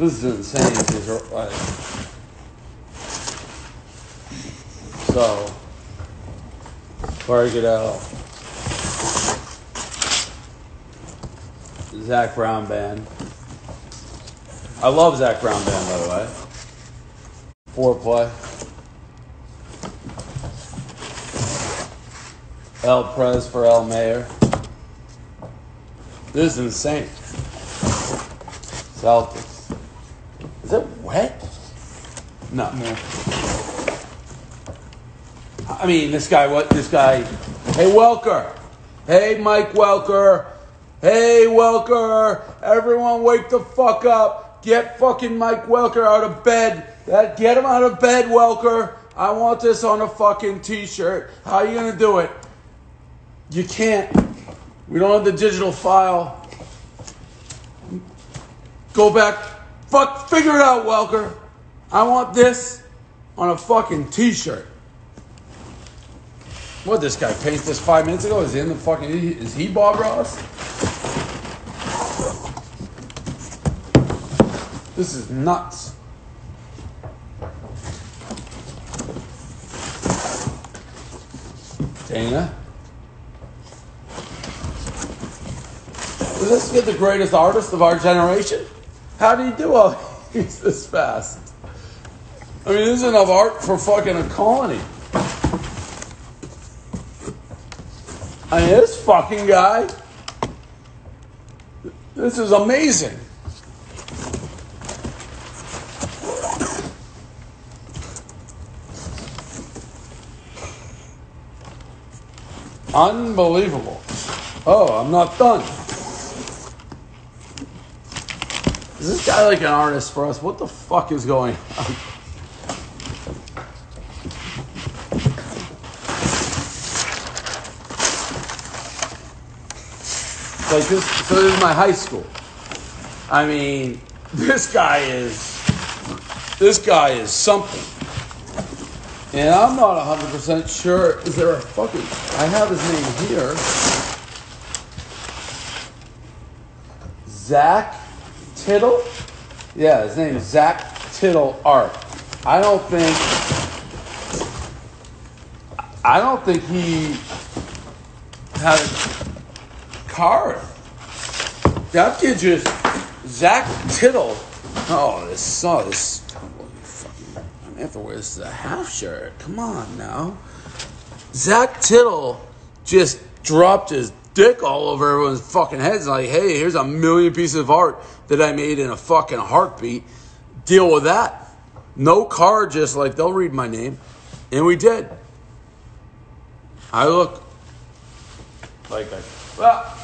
This is insane. These are like so. Out. Zac Brown band. I love Zac Brown band by the way. Foreplay. El Prez for El Mayor. This is insane. Celtics. Is it wet? No. I mean, this guy, what? This guy. Hey, Welker. Hey, Mike Welker. Hey, Welker. Everyone, wake the fuck up. Get fucking Mike Welker out of bed. That, get him out of bed, Welker. I want this on a fucking t-shirt. How are you gonna do it? You can't. We don't have the digital file. Go back. Fuck, figure it out, Welker. I want this on a fucking t-shirt. What this guy paint this five minutes ago? Is he in the fucking? Is he Bob Ross? This is nuts. Dana. Is this the greatest artist of our generation? How do you do all these this fast? I mean, this is enough art for fucking a colony. I mean, this fucking guy. This is amazing. Unbelievable. Oh, I'm not done. Is this guy like an artist for us? What the fuck is going on? Like this, so this is my high school. I mean, this guy is, this guy is something. And I'm not 100% sure, is there a fucking, I have his name here. Zach Riddle? Yeah, his name is Zach Riddle Art. I don't think, I don't think he had a card. That kid just Zach Riddle. Oh, this saw this. Fucking, I have to wear this as a half shirt. Come on now. Zach Riddle just dropped his dick all over everyone's fucking heads. Like, hey, here's a million pieces of art that I made in a fucking heartbeat. Deal with that. No car, just like they'll read my name, and we did. I look like I well.